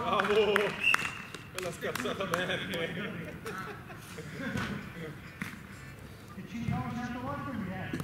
Bravo! Quella scazzata merda. Ci ritrovo 100 volte.